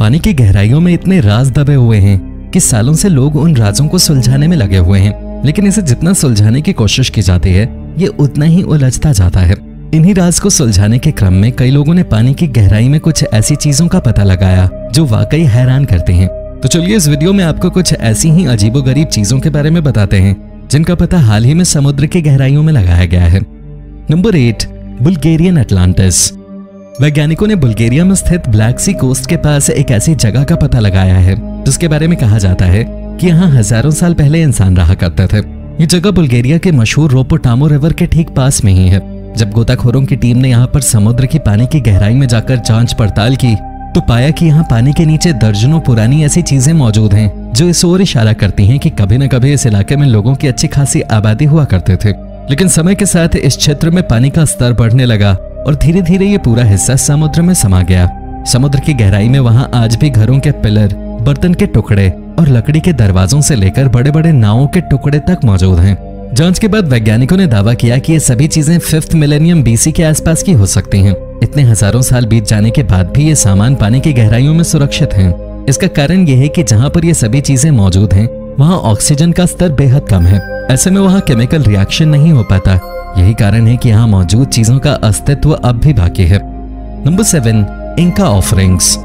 पानी की गहराइयों में इतने राज दबे हुए हैं कि सालों से लोग उन राजों को सुलझाने में लगे हुए हैं। लेकिन इसे जितना सुलझाने की कोशिश की जाती है, ये उतना ही उलझता जाता है। इन्हीं राज को सुलझाने के क्रम में कई लोगों ने पानी की गहराई में कुछ ऐसी चीज़ों का पता लगाया, जो वाकई हैरान करते हैं। तो चलिए इस वीडियो में आपको कुछ ऐसी ही अजीबोगरीब चीज़ों के बारे में बताते हैं, जिनका पता हाल ही में समुद्र की गहराइयों में लगाया गया है। Number eight, Bulgarian Atlantis. वैज्ञानिकों ने बुल्गेरिया में स्थित ब्लैक सी कोस्ट के पास एक ऐसी जगह का पता लगाया है, जिसके बारे में कहा जाता है कि यहाँ हज़ारों साल पहले इंसान रहा करते थे। ये जगह बुल्गेरिया के मशहूर रोपोटामो रिवर के ठीक पास में ही है। जब गोताखोरों की टीम ने यहाँ पर समुद्र की पानी की गहराई में जाकर जाँच पड़ताल की तो पाया कि यहाँ पानी के नीचे दर्जनों पुरानी ऐसी चीज़ें मौजूद हैं, जो इस ओर इशारा करती हैं कि कभी न कभी इस इलाके में लोगों की अच्छी खासी आबादी हुआ करते थे। लेकिन समय के साथ इस क्षेत्र में पानी का स्तर बढ़ने लगा और धीरे धीरे ये पूरा हिस्सा समुद्र में समा गया। समुद्र की गहराई में वहाँ आज भी घरों के पिलर, बर्तन के टुकड़े और लकड़ी के दरवाजों से लेकर बड़े बड़े नावों के टुकड़े तक मौजूद हैं। जाँच के बाद वैज्ञानिकों ने दावा किया कि ये सभी चीज़ें फिफ्थ मिलेनियम बीसी के आसपास की हो सकती हैं। इतने हज़ारों साल बीत जाने के बाद भी ये सामान पानी की गहराइयों में सुरक्षित हैं। इसका कारण यह है कि जहाँ पर ये सभी चीज़ें मौजूद हैं वहाँ ऑक्सीजन का स्तर बेहद कम है। ऐसे में वहाँ केमिकल रिएक्शन नहीं हो पाता। यही कारण है कि यहाँ मौजूद चीज़ों का अस्तित्व अब भी बाकी है। Number seven Inca offerings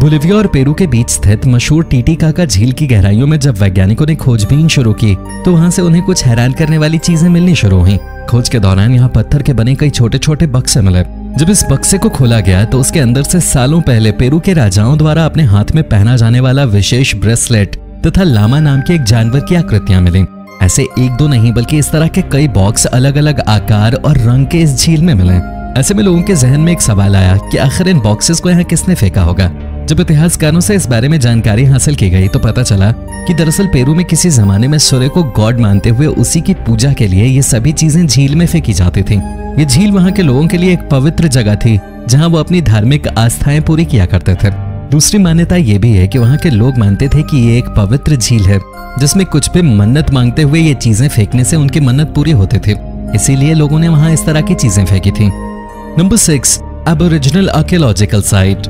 Bolivia और पेरू के बीच स्थित मशहूर टीटीकाका झील की गहराइयों में जब वैज्ञानिकों ने खोजबीन शुरू की तो वहाँ से उन्हें कुछ हैरान करने वाली चीज़ें मिलनी शुरू हुई। खोज के दौरान यहाँ पत्थर के बने कई छोटे छोटे बक्से मिले। जब इस बक्से को खोला गया तो उसके अंदर से सालों पहले पेरू के राजाओं द्वारा अपने हाथ में पहना जाने वाला विशेष ब्रेसलेट तथा लामा नाम के एक जानवर की आकृतियाँ मिली। ऐसे एक दो नहीं, बल्कि इस तरह के कई बॉक्स अलग अलग आकार और रंग के इस झील में मिले। ऐसे में लोगों के जहन में एक सवाल आया कि आखिर इन बॉक्सेस को यहाँ किसने फेंका होगा? जब इतिहासकारों से इस बारे में जानकारी हासिल की गई तो पता चला कि दरअसल पेरू में किसी जमाने में सूर्य को गॉड मानते हुए उसी की पूजा के लिए ये सभी चीज़ें झील में फेंकी जाती थी। ये झील वहाँ के लोगों के लिए एक पवित्र जगह थी, जहाँ वो अपनी धार्मिक आस्थाएँ पूरी किया करते थे। दूसरी मान्यता ये भी है कि वहाँ के लोग मानते थे कि ये एक पवित्र झील है, जिसमें कुछ भी मन्नत मांगते हुए ये चीज़ें फेंकने से उनकी मन्नत पूरी होती थी। इसीलिए लोगों ने वहाँ इस तरह की चीज़ें फेंकी थी। Number six aboriginal archaeological site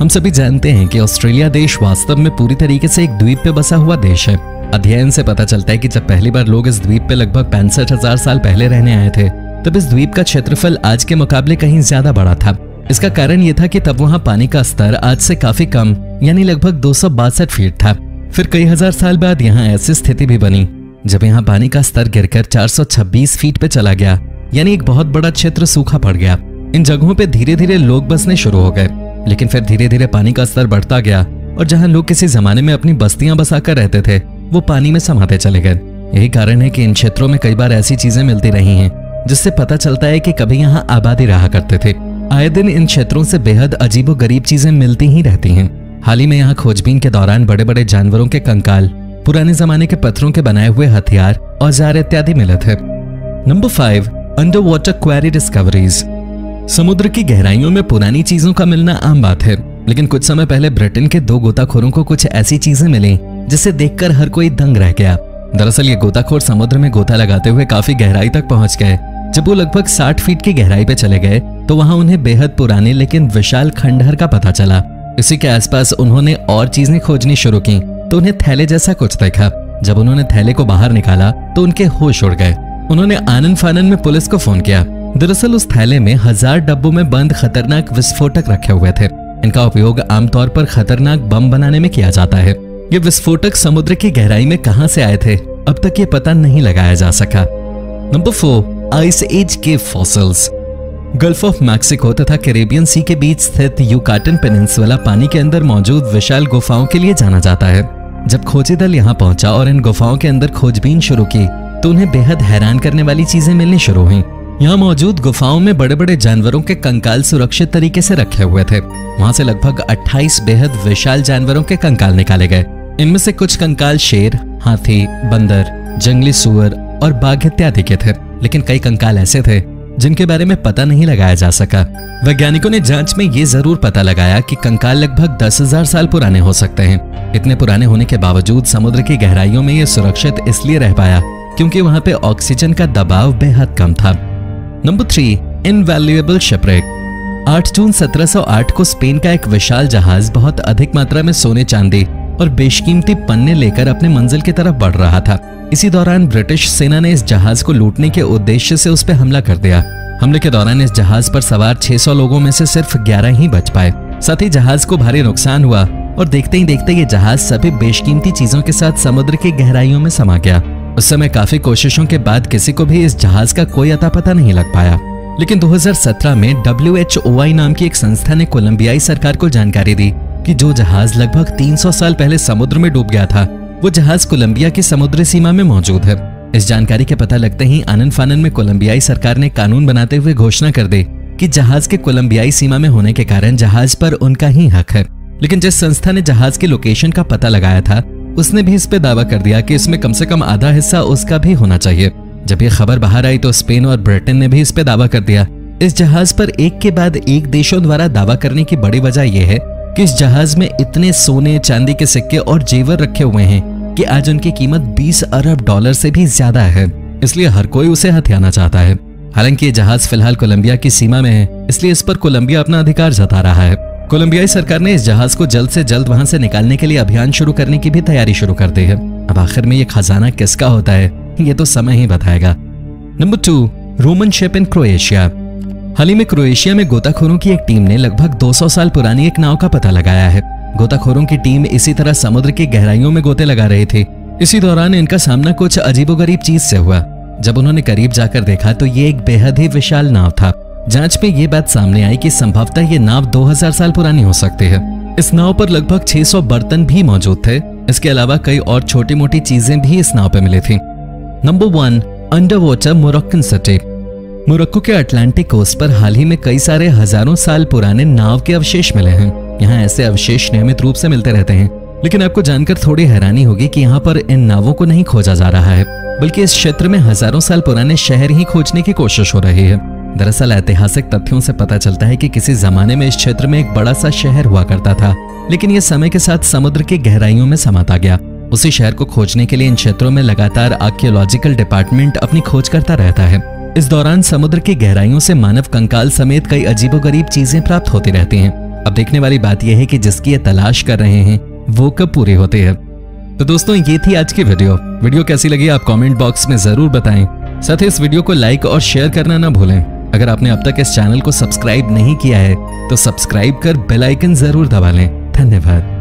हम सभी जानते हैं कि ऑस्ट्रेलिया देश वास्तव में पूरी तरीके से एक द्वीप पे बसा हुआ देश है। अध्ययन से पता चलता है कि जब पहली बार लोग इस द्वीप पे लगभग पैंसठ हज़ार साल पहले रहने आए थे, तब इस द्वीप का क्षेत्रफल आज के मुकाबले कहीं ज़्यादा बड़ा था। इसका कारण यह था कि तब वहाँ पानी का स्तर आज से काफ़ी कम, यानी लगभग दो फीट था। फिर कई हज़ार साल बाद यहाँ ऐसी स्थिति भी बनी, जब यहाँ पानी का स्तर गिरकर 426 फीट पे चला गया, यानी एक बहुत बड़ा क्षेत्र सूखा पड़ गया। इन जगहों पे धीरे धीरे लोग बसने शुरू हो गए, लेकिन फिर धीरे धीरे पानी का स्तर बढ़ता गया, और जहाँ लोग किसी जमाने में अपनी बस्तियाँ बसाकर रहते थे, वो पानी में समाते चले गए। यही कारण है कि इन क्षेत्रों में कई बार ऐसी चीज़ें मिलती रही हैं, जिससे पता चलता है कि कभी यहाँ आबादी रहा करते थे। आए दिन इन क्षेत्रों से बेहद अजीबो गरीब चीज़ें मिलती ही रहती हैं। हाल ही में यहाँ खोजबीन के दौरान बड़े बड़े जानवरों के कंकाल, पुराने जमाने के पत्थरों के बनाए हुए हथियार औज़ार इत्यादि मिले थे। Number five under water query discoveries समुद्र की गहराइयों में पुरानी चीज़ों का मिलना आम बात है, लेकिन कुछ समय पहले ब्रिटेन के दो गोताखोरों को कुछ ऐसी चीज़ें मिली, जिसे देखकर हर कोई दंग रह गया। दरअसल ये गोताखोर समुद्र में गोता लगाते हुए काफ़ी गहराई तक पहुँच गए। जब वो लगभग 60 फीट की गहराई पे चले गए तो वहाँ उन्हें बेहद पुराने लेकिन विशाल खंडहर का पता चला। इसी के आसपास उन्होंने और चीज़ें खोजनी शुरू की तो उन्हें थैले जैसा कुछ देखा। जब उन्होंने थैले को बाहर निकाला तो उनके होश उड़ गए। उन्होंने आनंद फानन में पुलिस को फ़ोन किया। दरअसल उस थैले में हज़ार डब्बों में बंद खतरनाक विस्फोटक रखे हुए थे। इनका उपयोग आमतौर पर खतरनाक बम बनाने में किया जाता है। ये विस्फोटक समुद्र की गहराई में कहाँ से आए थे, अब तक ये पता नहीं लगाया जा सका। नंबर फोर आइस एज के फॉसिल्स गल्फ ऑफ़ मैक्सिको तथा कैरेबियन सी के बीच स्थित यूकाटन पेनिनसुला पानी के अंदर मौजूद विशाल गुफाओं के लिए जाना जाता है। जब खोजी दल यहाँ पहुँचा और इन गुफाओं के अंदर खोजबीन शुरू की तो उन्हें बेहद हैरान करने वाली चीज़ें मिलनी शुरू हुई। यहाँ मौजूद गुफाओं में बड़े बड़े जानवरों के कंकाल सुरक्षित तरीके से रखे हुए थे। वहाँ से लगभग 28 बेहद विशाल जानवरों के कंकाल निकाले गए। इनमें से कुछ कंकाल शेर, हाथी, बंदर, जंगली सुअर और बाघ इत्यादि के थे। लेकिन कई कंकाल ऐसे थे, जिनके बारे में पता नहीं लगाया जा सका। वैज्ञानिकों ने जाँच में ये ज़रूर पता लगाया कि कंकाल लगभग दस हज़ार साल पुराने हो सकते हैं। इतने पुराने होने के बावजूद समुद्र की गहराइयों में ये सुरक्षित इसलिए रह पाया, क्योंकि वहाँ पे ऑक्सीजन का दबाव बेहद कम था। Number three, invaluable shipwreck. 8 जून 1708 को स्पेन का एक विशाल जहाज़ बहुत अधिक मात्रा में सोने चांदी और बेशकीमती पन्ने लेकर अपने मंजिल की तरफ़ बढ़ रहा था। इसी दौरान ब्रिटिश सेना ने इस जहाज़ को लूटने के उद्देश्य से उस पर हमला कर दिया। हमले के दौरान इस जहाज़ पर सवार 600 लोगों में से सिर्फ़ 11 ही बच पाए। साथ ही जहाज़ को भारी नुकसान हुआ और देखते ही देखते ये जहाज़ सभी बेशकीमती चीज़ों के साथ समुद्र की गहराइयों में समा गया। उस समय काफ़ी कोशिशों के बाद किसी को भी इस जहाज़ का कोई अता पता नहीं लग पाया। लेकिन 2017 में डब्ल्यू नाम की एक संस्था ने कोलंबियाई सरकार को जानकारी दी। कि जो जहाज़ लगभग 300 साल पहले समुद्र में डूब गया था, वो जहाज़ कोलंबिया की समुद्री सीमा में मौजूद है। इस जानकारी के पता लगते ही आनंद फानन में कोलंबियाई सरकार ने कानून बनाते हुए घोषणा कर दी कि जहाज़ के कोलंबियाई सीमा में होने के कारण जहाज़ पर उनका ही हक है। लेकिन जिस संस्था ने जहाज़ की लोकेशन का पता लगाया था, उसने भी इस पे दावा कर दिया कि इसमें कम से कम आधा हिस्सा उसका भी होना चाहिए। जब ये खबर बाहर आई तो स्पेन और ब्रिटेन ने भी इस पे दावा कर दिया। इस जहाज़ पर एक के बाद एक देशों द्वारा दावा करने की बड़ी वजह यह है कि इस जहाज़ में इतने सोने, चांदी के सिक्के और जेवर रखे हुए हैं कि आज उनकी कीमत 20 अरब डॉलर से भी ज़्यादा है? इसलिए हर कोई उसे हथियाना चाहता है। हालाँकि ये जहाज़ फ़िलहाल कोलंबिया की सीमा में है, इसलिए इस पर कोलंबिया अपना अधिकार जता रहा है। कोलंबियाई सरकार ने इस जहाज़ को जल्द से जल्द वहाँ से निकालने के लिए अभियान शुरू करने की भी तैयारी शुरू कर दी है। अब आखिर में ये खजाना किसका होता है, ये तो समय ही बताएगा। Number two, Roman ship in Croatia. हाल ही में क्रोएशिया में गोताखोरों की एक टीम ने लगभग 200 साल पुरानी एक नाव का पता लगाया है। गोताखोरों की टीम इसी तरह समुद्र की गहराइयों में गोते लगा रही थी। इसी दौरान इनका सामना कुछ अजीबोगरीब चीज़ से हुआ। जब उन्होंने करीब जाकर देखा तो ये एक बेहद ही विशाल नाव था। जाँच में ये बात सामने आई कि संभवतः ये नाव 2000 साल पुरानी हो सकती है। इस नाव पर लगभग 600 बर्तन भी मौजूद थे। इसके अलावा कई और छोटी मोटी चीज़ें भी इस नाव पर मिली थी। Number one under water Moroccan city Morocco के अटलांटिक कोस्ट पर हाल ही में कई सारे हज़ारों साल पुराने नाव के अवशेष मिले हैं। यहाँ ऐसे अवशेष नियमित रूप से मिलते रहते हैं। लेकिन आपको जानकर थोड़ी हैरानी होगी कि यहाँ पर इन नावों को नहीं खोजा जा रहा है, बल्कि इस क्षेत्र में हज़ारों साल पुराने शहर ही खोजने की कोशिश हो रही है। दरअसल ऐतिहासिक तथ्यों से पता चलता है कि किसी जमाने में इस क्षेत्र में एक बड़ा सा शहर हुआ करता था, लेकिन यह समय के साथ समुद्र की गहराइयों में समाता गया। उसी शहर को खोजने के लिए इन क्षेत्रों में लगातार आर्कियोलॉजिकल डिपार्टमेंट अपनी खोज करता रहता है। इस दौरान समुद्र की गहराइयों से मानव कंकाल समेत कई अजीबोगरीब चीज़ें प्राप्त होती रहती हैं। अब देखने वाली बात यह है कि जिसकी ये तलाश कर रहे हैं, वो कब पूरी होते है। तो दोस्तों, ये थी आज की वीडियो। वीडियो कैसी लगी आप कमेंट बॉक्स में ज़रूर बताएँ। साथ ही इस वीडियो को लाइक और शेयर करना ना भूलें। अगर आपने अब तक इस चैनल को सब्सक्राइब नहीं किया है तो सब्सक्राइब कर बेलाइकन ज़रूर दबा लें। धन्यवाद।